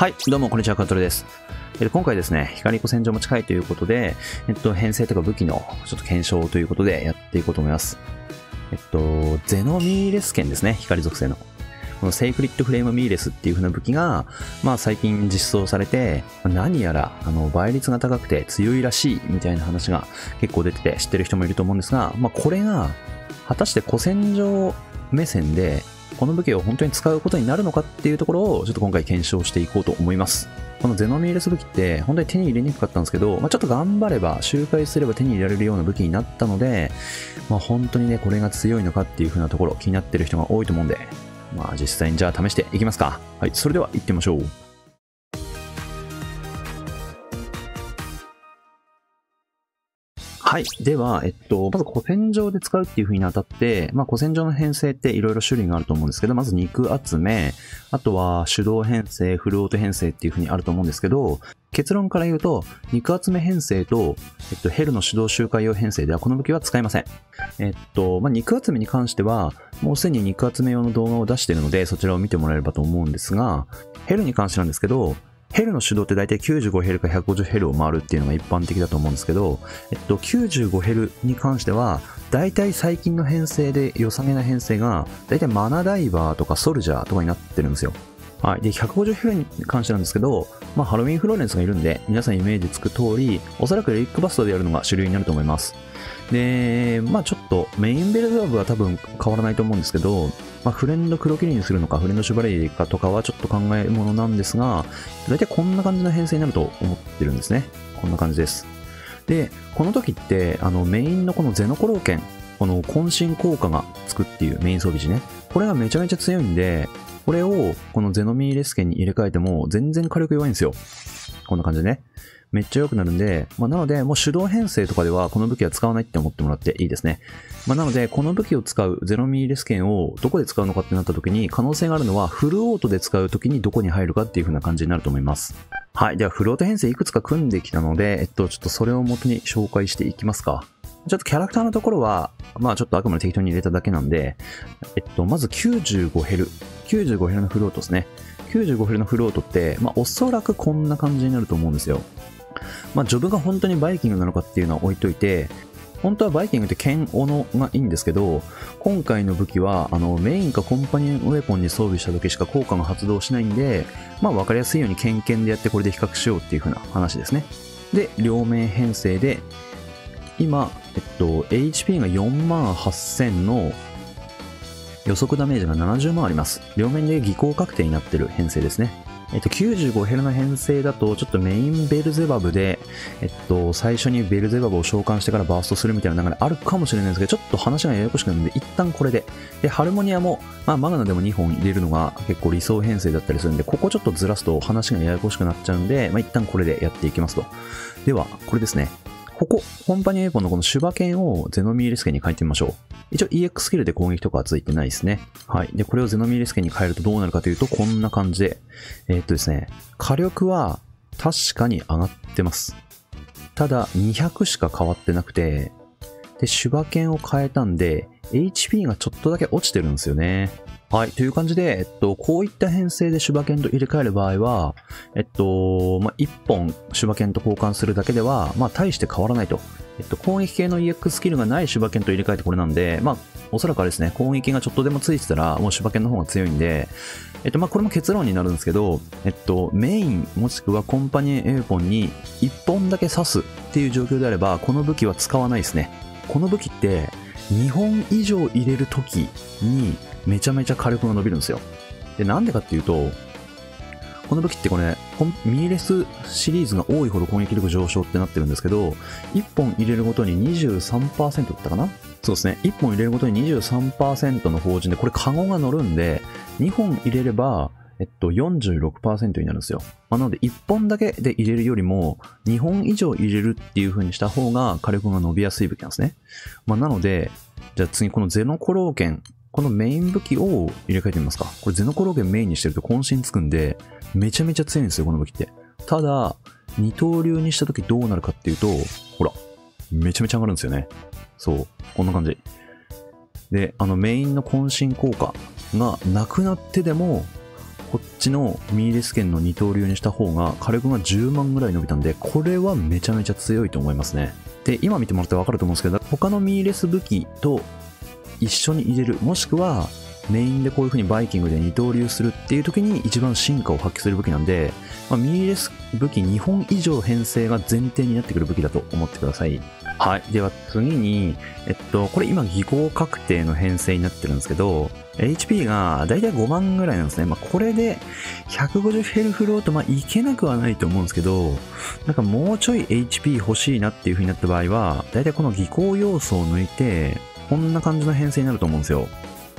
はい、どうも、こんにちは、カトルです。今回ですね、光子戦場も近いということで、えっと、編成とか武器のちょっと検証ということでやっていこうと思います。えっと、ゼノミーレス剣ですね、光属性の。このセイクリッドフレームミーレスっていう風な武器が、まあ最近実装されて、何やら、あの、倍率が高くて強いらしいみたいな話が結構出てて知ってる人もいると思うんですが、まあこれが、果たして古戦場目線で、この武器を本当に使うことになるのかっていうところをちょっと今回検証していこうと思います。このゼノミールス武器って本当に手に入れにくかったんですけど、まあ、ちょっと頑張れば、周回すれば手に入れられるような武器になったので、まあ、本当にね、これが強いのかっていう風なところ気になってる人が多いと思うんで、まあ実際にじゃあ試していきますか。はい、それでは行ってみましょう。はい。では、えっと、まず古戦場で使うっていう風にあたって、まあ古戦場の編成っていろいろ種類があると思うんですけど、まず肉集め、あとは手動編成、フルオート編成っていう風にあると思うんですけど、結論から言うと、肉集め編成と、えっと、ヘルの手動周回用編成ではこの武器は使いません。えっと、まあ、肉集めに関しては、もうすでに肉集め用の動画を出しているので、そちらを見てもらえればと思うんですが、ヘルに関してなんですけど、ヘルの手動って大体95ヘルか150ヘルを回るっていうのが一般的だと思うんですけど、えっと、95ヘルに関しては、大体最近の編成で良さげな編成が、大体マナダイバーとかソルジャーとかになってるんですよ。はい。で、150ヘルに関してなんですけど、まあ、ハロウィンフローレンスがいるんで、皆さんイメージつく通り、おそらくレイクバストでやるのが主流になると思います。で、まあちょっとメインベルザーブは多分変わらないと思うんですけど、まあフレンド黒切りにするのか、フレンドシュバレリーかとかはちょっと考えものなんですが、大体こんな感じの編成になると思ってるんですね。こんな感じです。で、この時って、あのメインのこのゼノコロー剣、この渾身効果がつくっていうメイン装備時ね。これがめちゃめちゃ強いんで、これをこのゼノミーレス剣に入れ替えても全然火力弱いんですよ。こんな感じでね。めっちゃ良くなるんで、まあ、なので、もう手動編成とかではこの武器は使わないって思ってもらっていいですね。まあ、なので、この武器を使うゼロミーレス剣をどこで使うのかってなった時に可能性があるのはフルオートで使う時にどこに入るかっていう風な感じになると思います。はい。では、フルオート編成いくつか組んできたので、えっと、ちょっとそれを元に紹介していきますか。ちょっとキャラクターのところは、まあちょっとあくまで適当に入れただけなんで、えっと、まず95ヘル。95ヘルのフルオートですね。95ヘルのフルオートって、まあおそらくこんな感じになると思うんですよ。まあ、ジョブが本当にバイキングなのかっていうのは置いといて、本当はバイキングって剣斧がいいんですけど、今回の武器は、あの、メインかコンパニオンウェポンに装備した時しか効果が発動しないんで、まあ、わかりやすいように剣剣でやってこれで比較しようっていう風な話ですね。で、両面編成で、今、えっと、HP が4万8000の予測ダメージが70万あります。両面で技巧確定になってる編成ですね。えっと、95ヘルの編成だと、ちょっとメインベルゼバブで、えっと、最初にベルゼバブを召喚してからバーストするみたいな流れあるかもしれないんですけど、ちょっと話がややこしくなるんで、一旦これで。で、ハルモニアも、まあ、マグナでも2本入れるのが結構理想編成だったりするんで、ここちょっとずらすと話がややこしくなっちゃうんで、まあ、一旦これでやっていきますと。では、これですね。ここ、コンパニオンエポンのこの手馬剣をゼノミーレス剣に変えてみましょう。一応 EX スキルで攻撃とかはついてないですね。はい。で、これをゼノミーレス剣に変えるとどうなるかというと、こんな感じで、えーっとですね、火力は確かに上がってます。ただ、200しか変わってなくて、で、手馬剣を変えたんで、HP がちょっとだけ落ちてるんですよね。はい。という感じで、えっと、こういった編成で手馬剣と入れ替える場合は、えっと、まあ、1本手馬剣と交換するだけでは、まあ、大して変わらないと。えっと、攻撃系の EX スキルがない手馬剣と入れ替えてこれなんで、まあ、おそらくあれですね、攻撃がちょっとでもついてたら、もう手馬剣の方が強いんで、えっと、まあ、これも結論になるんですけど、えっと、メインもしくはコンパニオンエーポンに1本だけ刺すっていう状況であれば、この武器は使わないですね。この武器って、2本以上入れるときにめちゃめちゃ火力が伸びるんですよ。で、なんでかっていうと、この武器ってこれ、ミーレスシリーズが多いほど攻撃力上昇ってなってるんですけど、1本入れるごとに23%だったかな？そうですね。1本入れるごとに23%の法人で、これカゴが乗るんで、2本入れれば、えっと、46%になるんですよ。まあ、なので、1本だけで入れるよりも、2本以上入れるっていう風にした方が火力が伸びやすい武器なんですね。まあ、なので、じゃあ次、このゼノコローケン、このメイン武器を入れ替えてみますか。これゼノコローケンメインにしてると渾身つくんで、めちゃめちゃ強いんですよ、この武器って。ただ、二刀流にした時どうなるかっていうと、ほら、めちゃめちゃ上がるんですよね。そう、こんな感じ。で、あのメインの渾身効果がなくなってでも、こっちのミーレス剣の二刀流にした方が火力が10万ぐらい伸びたんで、これはめちゃめちゃ強いと思いますね。で、今見てもらってわかると思うんですけど、他のミーレス武器と一緒に入れる、もしくはメインでこういう風にバイキングで二刀流するっていう時に一番進化を発揮する武器なんで、まあ、ミーレス武器2本以上編成が前提になってくる武器だと思ってください。はい。では次に、えっと、これ今技巧確定の編成になってるんですけど、HP がだいたい5万ぐらいなんですね。まあ、これで150ヘルフローと、まあ、いけなくはないと思うんですけど、なんかもうちょい HP 欲しいなっていう風になった場合は、だいたいこの技巧要素を抜いて、こんな感じの編成になると思うんですよ。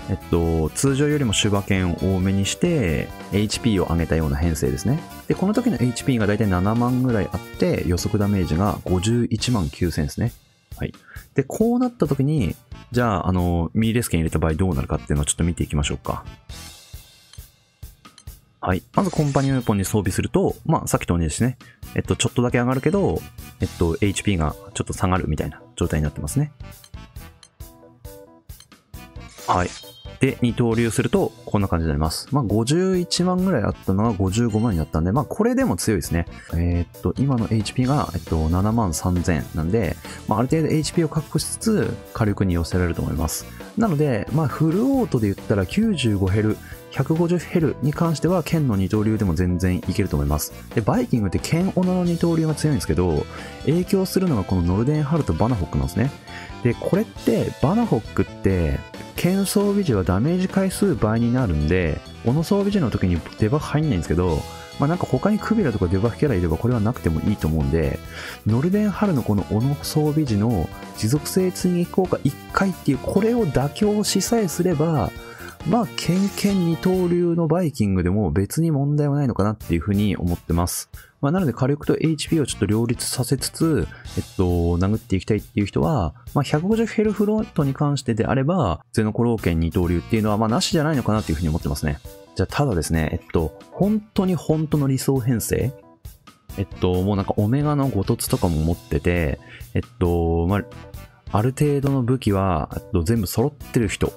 えっと、通常よりも手馬剣を多めにして、HP を上げたような編成ですね。で、この時の HP がだいたい7万ぐらいあって、予測ダメージが51万9000ですね。はい。で、こうなった時に、じゃあ、あの、ミーレス剣入れた場合どうなるかっていうのをちょっと見ていきましょうか。はい。まずコンパニオンウェポンに装備すると、まあ、さっきと同じですね。えっと、ちょっとだけ上がるけど、えっと、HP がちょっと下がるみたいな状態になってますね。はい。で、二刀流すると、こんな感じになります。まあ、51万ぐらいあったのが55万になったんで、まあ、これでも強いですね。えー、っと、今の HP が、えっと、7万3000なんで、まあ、ある程度 HP を確保しつつ、火力に寄せられると思います。なので、まあ、フルオートで言ったら95ヘル 150Hz に関しては剣の二刀流でも全然いけると思います。で、バイキングって剣斧の二刀流が強いんですけど、影響するのがこのノルデンハルとバナホックなんですね。で、これって、バナホックって、剣装備時はダメージ回数倍になるんで、斧装備時の時にデバフ入んないんですけど、まあ、なんか他にクビラとかデバフキャラいればこれはなくてもいいと思うんで、ノルデンハルのこの斧装備時の持続性追撃効果1回っていう、これを妥協しさえすれば、まあ、ケンケン二刀流のバイキングでも別に問題はないのかなっていうふうに思ってます。まあ、なので火力と HP をちょっと両立させつつ、えっと、殴っていきたいっていう人は、まあ、150ヘルフロントに関してであれば、ゼノコローケン二刀流っていうのは、まあ、なしじゃないのかなっていうふうに思ってますね。じゃあ、ただですね、えっと、本当に本当の理想編成えっと、もうなんかオメガの5凸とかも持ってて、えっと、まあ、ある程度の武器は、えっと、全部揃ってる人、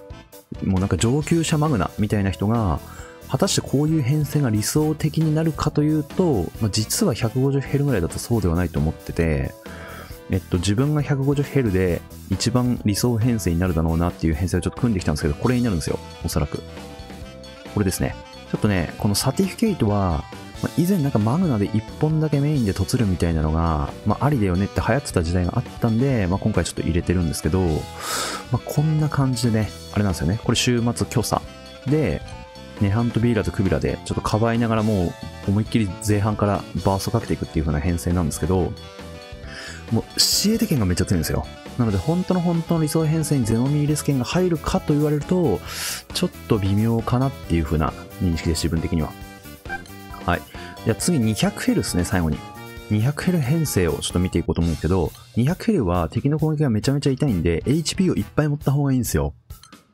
もうなんか上級者マグナみたいな人が、果たしてこういう編成が理想的になるかというと、まあ、実は150ヘルぐらいだとそうではないと思ってて、えっと、自分が150ヘルで一番理想編成になるだろうなっていう編成をちょっと組んできたんですけど、これになるんですよ。おそらく。これですね。ちょっとね、このサティフィケイトは、まあ、以前なんかマグナで1本だけメインで突るみたいなのが、まあ、ありだよねって流行ってた時代があったんで、まあ、今回ちょっと入れてるんですけど、まあ、こんな感じでね、あれなんですよね。これ週末巨佐で、ネハンとビーラとクビラでちょっとかばいながらもう思いっきり前半からバーストかけていくっていう風な編成なんですけど、もう、シエテ剣がめっちゃ強いんですよ。なので、本当の本当の理想編成にゼノミーレス剣が入るかと言われると、ちょっと微妙かなっていう風な認識で、自分的には。はい。じゃあ次200ヘルですね、最後に。200ヘル編成をちょっと見ていこうと思うけど、200ヘルは敵の攻撃がめちゃめちゃ痛いんで、HP をいっぱい持った方がいいんですよ。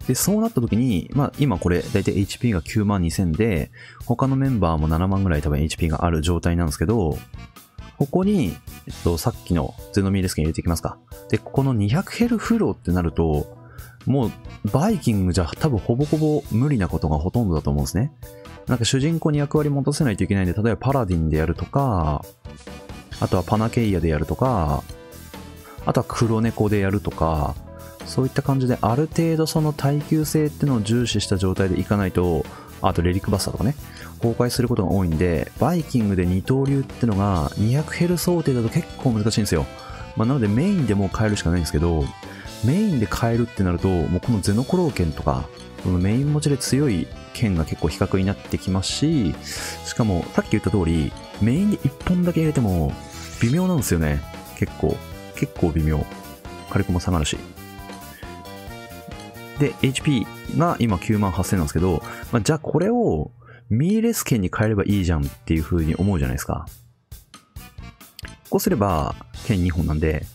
で、そうなった時に、まあ今これ大体 HP が9万2000で、他のメンバーも7万ぐらい多分 HP がある状態なんですけど、ここに、えっと、さっきのゼノミーレスケン入れていきますか。で、ここの200ヘルフローってなると、もう、バイキングじゃ多分ほぼほぼ無理なことがほとんどだと思うんですね。なんか主人公に役割持たせないといけないんで、例えばパラディンでやるとか、あとはパナケイヤでやるとか、あとは黒猫でやるとか、そういった感じである程度その耐久性っていうのを重視した状態でいかないと、あとレリックバスターとかね、公開することが多いんで、バイキングで二刀流ってのが200ヘル想定だと結構難しいんですよ。まあ、なのでメインでもう変えるしかないんですけど、メインで変えるってなると、もうこのゼノコロー剣とか、このメイン持ちで強い剣が結構比較になってきますし、しかもさっき言った通り、メインで1本だけ入れても微妙なんですよね。結構。結構微妙。火力も下がるし。で、HP が今9万8000なんですけど、まあ、じゃあこれをミーレス剣に変えればいいじゃんっていう風に思うじゃないですか。こうすれば、剣2本なんで、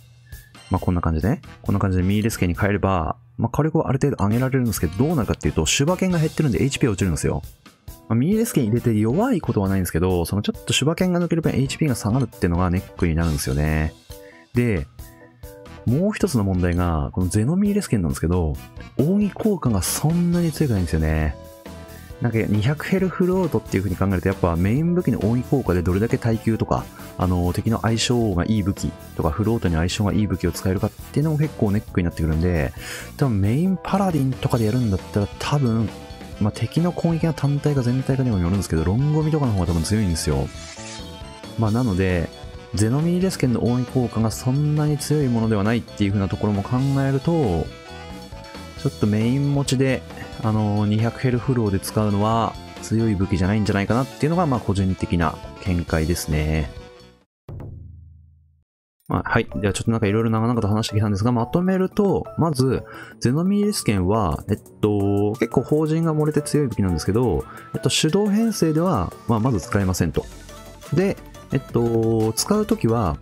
まあ、こんな感じでね、こんな感じでミーレス剣に変えれば、まあ、火力はある程度上げられるんですけど、どうなるかっていうと、手馬剣が減ってるんで HP 落ちるんですよ。まあ、ミーレス剣入れて弱いことはないんですけど、そのちょっと手馬剣が抜ける分 HP が下がるっていうのがネックになるんですよね。で、もう一つの問題が、このゼノミーレス剣なんですけど、扇効果がそんなに強くないんですよね。なんか200ヘルフロートっていう風に考えるとやっぱメイン武器の音位効果でどれだけ耐久とか、あの、敵の相性がいい武器とかフロートに相性がいい武器を使えるかっていうのも結構ネックになってくるんで、多分メインパラディンとかでやるんだったら多分、まあ、敵の攻撃が単体か全体かにもよるんですけど、ロンゴミとかの方が多分強いんですよ。まあ、なので、ゼノミーレスケンの音位効果がそんなに強いものではないっていう風なところも考えると、ちょっとメイン持ちで、あの、200ヘルフローで使うのは強い武器じゃないんじゃないかなっていうのが、まあ個人的な見解ですね。まあ、はい。ではちょっとなんかいろいろ長々と話してきたんですが、まとめると、まず、ゼノミーレスケンは、えっと、結構法人が漏れて強い武器なんですけど、えっと、手動編成では、まあ、まず使えませんと。で、えっと、使うときは、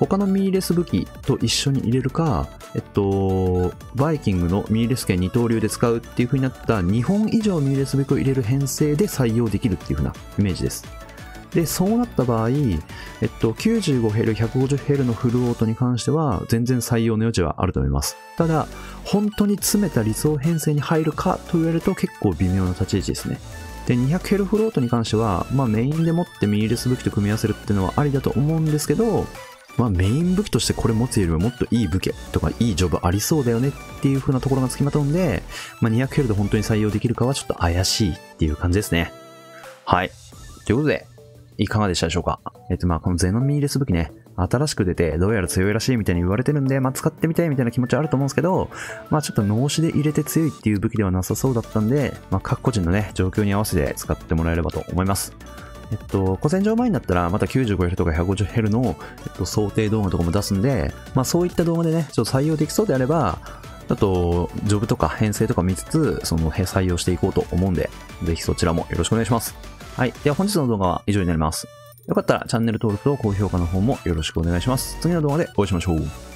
他のミーレス武器と一緒に入れるか、えっと、バイキングのミーレス剣二刀流で使うっていう風になった2本以上ミーレス武器を入れる編成で採用できるっていう風なイメージです。で、そうなった場合、えっと、95ヘル、150ヘルのフルオートに関しては、全然採用の余地はあると思います。ただ、本当に詰めた理想編成に入るかと言われると結構微妙な立ち位置ですね。で、200ヘルフロートに関しては、まあメインでもってミーレス武器と組み合わせるっていうのはありだと思うんですけど、まあメイン武器としてこれ持つよりももっといい武器とかいいジョブありそうだよねっていう風なところがつきまとんで、まあ200ヘルで本当に採用できるかはちょっと怪しいっていう感じですね。はい。ということで、いかがでしたでしょうか？えっとまあこのゼノミーレス武器ね、新しく出てどうやら強いらしいみたいに言われてるんで、まあ使ってみたいみたいな気持ちはあると思うんですけど、まあちょっと脳死で入れて強いっていう武器ではなさそうだったんで、まあ各個人のね、状況に合わせて使ってもらえればと思います。えっと、古戦場前になったら、また 95L とか 150L の、えっと、想定動画とかも出すんで、まあそういった動画でね、ちょっと採用できそうであれば、ちょっと、ジョブとか編成とか見つつ、その、採用していこうと思うんで、ぜひそちらもよろしくお願いします。はい。では本日の動画は以上になります。よかったらチャンネル登録と高評価の方もよろしくお願いします。次の動画でお会いしましょう。